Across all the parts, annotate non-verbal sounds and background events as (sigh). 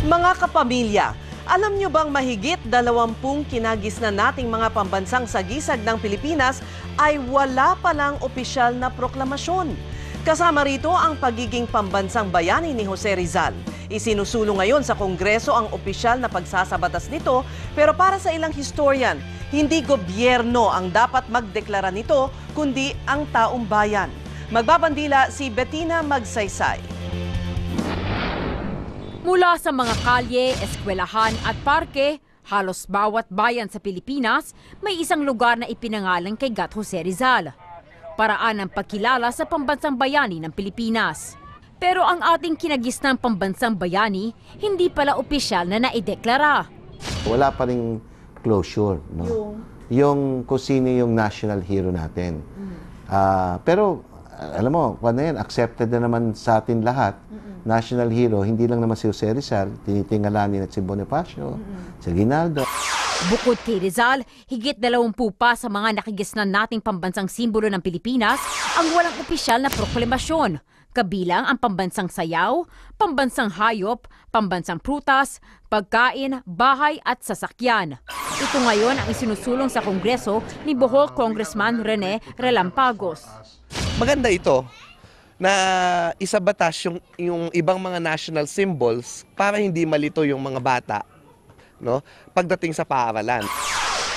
Mga kapamilya, alam nyo bang mahigit dalawampung kinagis na nating mga pambansang sagisag ng Pilipinas ay wala palang opisyal na proklamasyon? Kasama rito ang pagiging pambansang bayani ni Jose Rizal. Isinusulong ngayon sa Kongreso ang opisyal na pagsasabatas nito pero para sa ilang historian, hindi gobyerno ang dapat magdeklara nito kundi ang taong bayan. Magbabandila si Bettina Magsaysay. Mula sa mga kalye, eskwelahan at parke, halos bawat bayan sa Pilipinas may isang lugar na ipinangalan kay Gat Jose Rizal. Paraan ng pagkilala sa pambansang bayani ng Pilipinas. Pero ang ating kinagisnang pambansang bayani, hindi pala opisyal na naideklara. wala pa rin closure. No? Yung? kung sino yung national hero natin. Ah, pero, ah, alam mo, ano yan, accepted na naman sa atin lahat. National hero, hindi lang naman si Jose Rizal, tinitingalanin at si Bonifacio, si Ginaldo. Bukod kay Rizal, higit dalawampu pa sa mga nakigisnan nating pambansang simbolo ng Pilipinas ang walang opisyal na proklamasyon. Kabilang ang pambansang sayaw, pambansang hayop, pambansang prutas, pagkain, bahay at sasakyan. Ito ngayon ang isinusulong sa Kongreso ni Bohol Congressman Rene Relampagos. maganda ito na isabatas yung, yung ibang mga national symbols para hindi malito yung mga bata no, pagdating sa paaralan.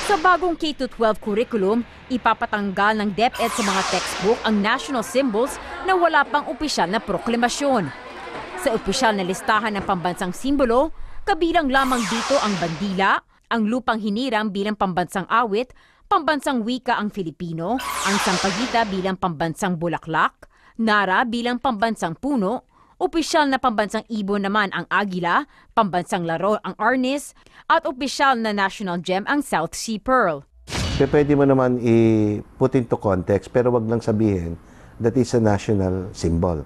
Sa bagong K-12 curriculum, ipapatanggal ng DepEd sa mga textbook ang national symbols na wala pang opisyal na proklamasyon. Sa opisyal na listahan ng pambansang simbolo, kabilang lamang dito ang bandila, ang lupang hinirang bilang pambansang awit, pambansang wika ang Filipino, ang sampagita bilang pambansang bulaklak, nara bilang pambansang puno, opisyal na pambansang ibon naman ang agila, pambansang laro ang arnis, at opisyal na national gem ang South Sea Pearl. Kaya pwede mo naman i-put into context, pero wag lang sabihin that is a national symbol.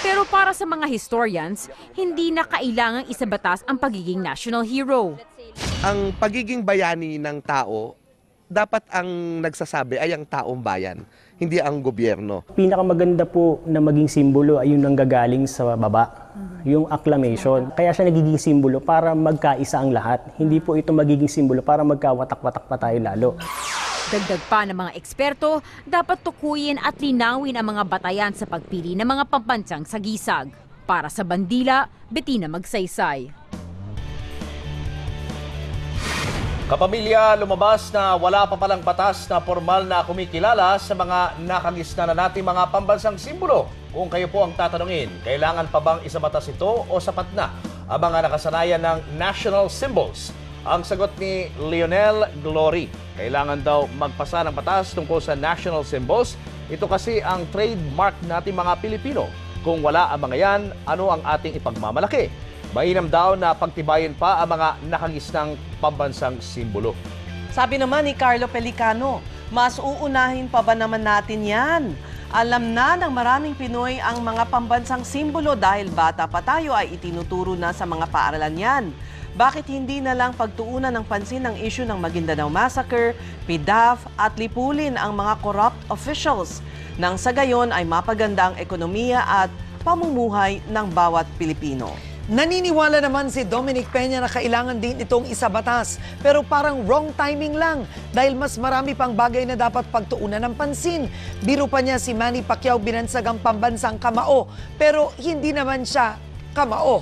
Pero para sa mga historians, hindi na kailangang isabatas ang pagiging national hero. Ang pagiging bayani ng tao, dapat ang nagsasabi ay ang taong bayan, hindi ang gobyerno. Pinakamaganda po na maging simbolo ay yung nanggagaling sa baba, yung acclamation. Kaya siya nagiging simbolo para magkaisa ang lahat. Hindi po ito magiging simbolo para magkawatak-watak pa tayo lalo. Dagdag pa ng mga eksperto, dapat tukuyin at linawin ang mga batayan sa pagpili ng mga pambansang sagisag. Para sa Bandila, Bettina Magsaysay. Kapamilya, lumabas na wala pa palang batas na formal na kumikilala sa mga nakagisna na nating mga pambansang simbolo. Kung kayo po ang tatanungin, kailangan pa bang isabatas ito o sapat na ang mga nakasanayan ng national symbols? Ang sagot ni Lionel Glory, kailangan daw magpasa ng batas tungkol sa national symbols. Ito kasi ang trademark nating mga Pilipino. Kung wala ang mga yan, ano ang ating ipagmamalaki? Mainam daw na pagtibayin pa ang mga nakagisnang pambansang simbolo. Sabi naman ni Carlo Pelicano, mas uunahin pa ba naman natin yan? Alam na ng maraming Pinoy ang mga pambansang simbolo dahil bata pa tayo ay itinuturo na sa mga paaralan yan. Bakit hindi na lang pagtuunan ng pansin ang issue ng Maguindanao Massacre, PIDAF at lipulin ang mga corrupt officials nang sa gayon ay mapaganda ang ekonomiya at pamumuhay ng bawat Pilipino. Naniniwala naman si Dominic Peña na kailangan din itong isabatas. Pero parang wrong timing lang dahil mas marami pang bagay na dapat pagtuunan ng pansin. Biro pa niya si Manny Pacquiao binansag ang pambansang kamao. Pero hindi naman siya kamao.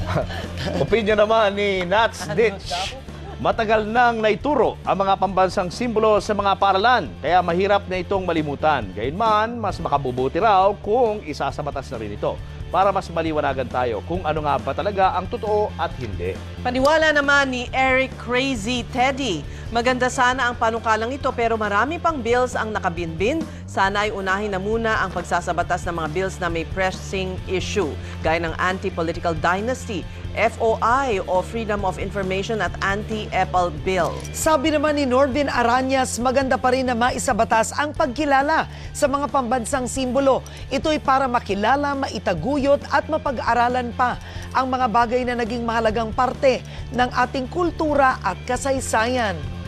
(laughs) Opinion naman ni Nats Ditch. Matagal nang naituro ang mga pambansang simbolo sa mga paaralan, kaya mahirap na itong malimutan. Gayunman, mas makabubuti raw kung isasabatas na rin ito para mas maliwanagan tayo kung ano nga ba talaga ang totoo at hindi. Paniwala naman ni Eric Crazy Teddy. Maganda sana ang panukalang ito pero marami pang bills ang nakabinbin. Sana ay unahin na muna ang pagsasabatas ng mga bills na may pressing issue, gaya ng Anti-Political Dynasty, FOI o Freedom of Information at Anti-EPAL Bill. Sabi naman ni Norvin Aranyas, maganda pa rin na maisabatas ang pagkilala sa mga pambansang simbolo. Ito'y para makilala, maitaguyot at mapag-aralan pa ang mga bagay na naging mahalagang parte ng ating kultura at kasaysayan.